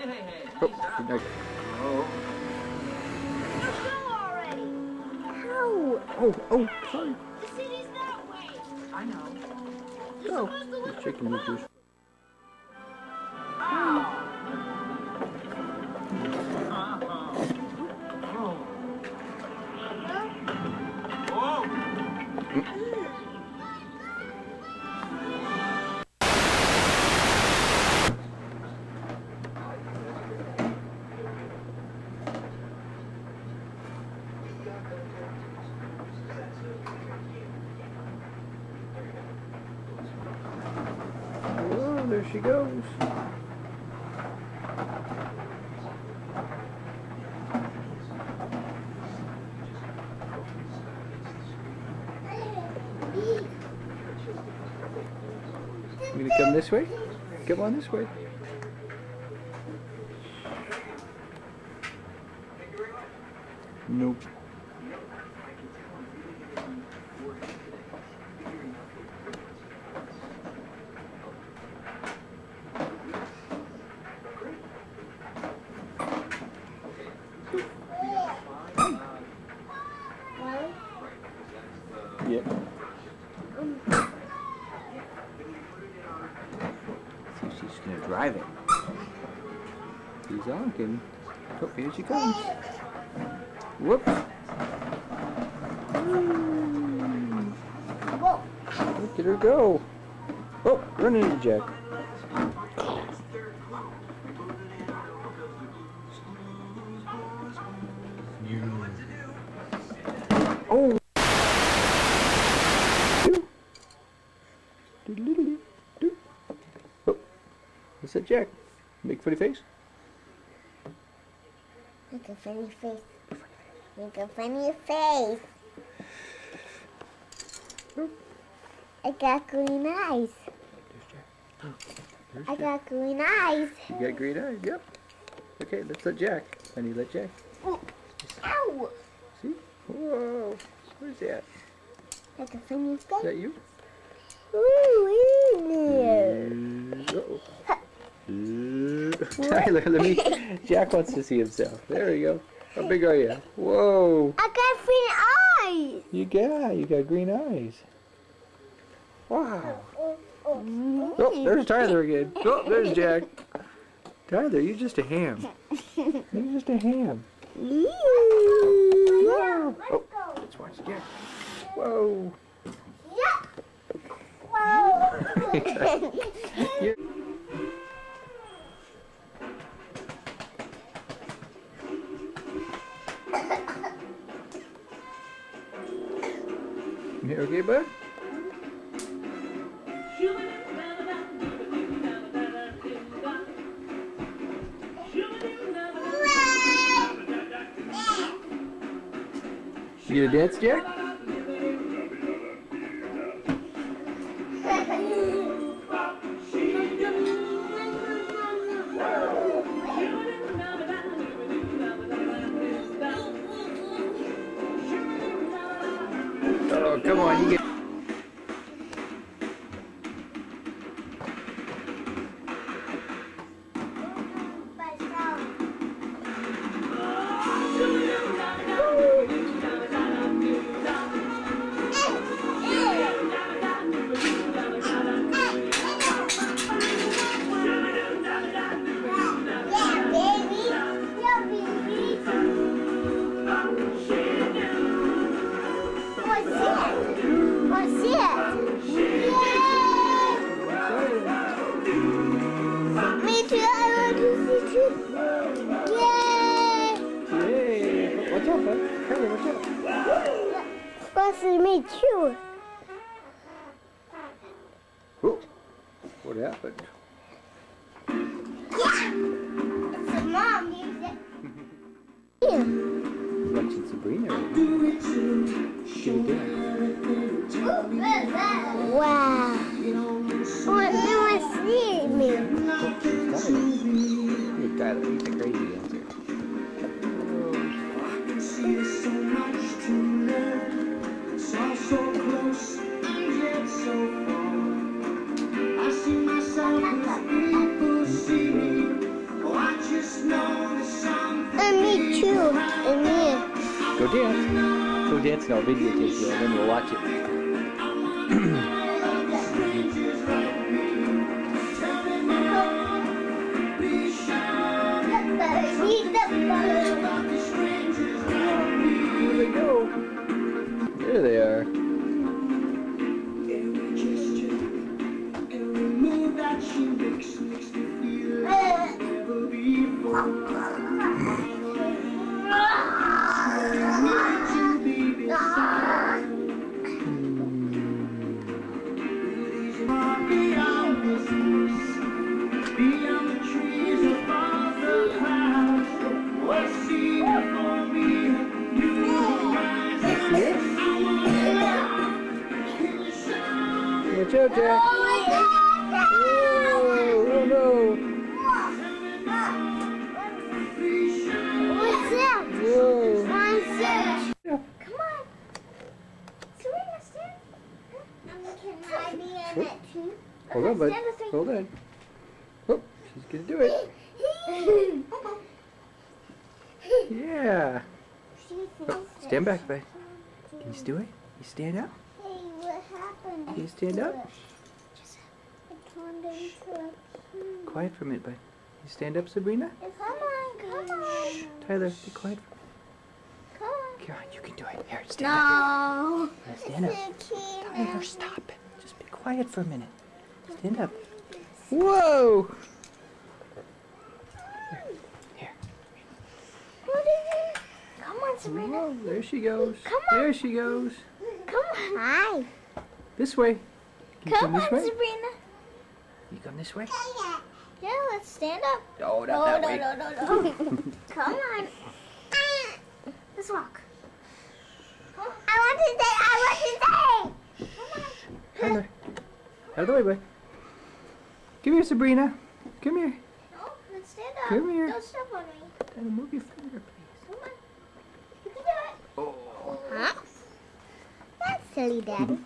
Hey, hey, hey. Oh, no. Oh. Already. oh, oh, oh, sorry. The city's that way. I know. Oh, you're shaking your there she goes. You gonna come this way? Come on this way. Nope. Yep. See, she's gonna drive it. She's honking. Oh, here she comes. Whoops. Mm. Look at her go. Oh, run into Jack. Oh. Do-do-do-do-do. Oh, that, Jack? Make funny face. Make a funny face. Make a funny face. I got green eyes. There's Jack. There's I Jack. got green eyes. You got green eyes. Yep. Okay, let's let Jack. And you let Jack. Ow! See? Whoa. Where's that? Make a funny face. Is that you? Ooh, in there. Uh, Tyler, let me. Jack wants to see himself. There you go. How big are you? Whoa. I got green eyes. You got. You got green eyes. Wow. Oh, there's Tyler again. Oh, there's Jack. Tyler, you're just a ham. You're just a ham. Ooh. Wow. Oh, Let's go. let's watch Jack. Whoa. Yeah. Whoa. You okay, bud? You gonna dance, Jack? Oh, come on, Want to see me too. What happened? Yeah! It's a mom music. Yeah. Watching Sabrina. right now. She can dance. Wow. What do I see me? Tyler. Hey, Tyler, he's a crazy dance. Go dance and I'll videotape you and then we'll watch it. Jack. Oh, oh no. Come on. Sabrina, stand. Can I be in it too? Hold on, bud. Hold on. Oh, she's gonna do it. Yeah. Stand back, bud. Can you do it? You stand up? Hey, what happened? Can you stand up? It turned into a Quiet for a minute, bud. You stand up, Sabrina? Come on, come on. Tyler, be quiet. Come on. Come on, you can do it. Here, stand up. No. Here, stand up. Tyler, stop. Just be quiet for a minute. Stand up. Whoa! Here. What is it? Come on, Sabrina. Whoa, there she goes. Come on. There she goes. Come on. Hi. This way. Can Come come on, this way? Sabrina. You come this way? Yeah, yeah. let's stand up. No, not No, that no, way. no, no, no. Come on. Uh, let's walk. I want to stay. I want to stay. Come on. Out of the way, boy. Come here, Sabrina. Come here. No, let's stand up. Come here. Don't step on me. Tyler, move your finger, please. Come on. You can do it. Oh. Huh? That's silly, Daddy.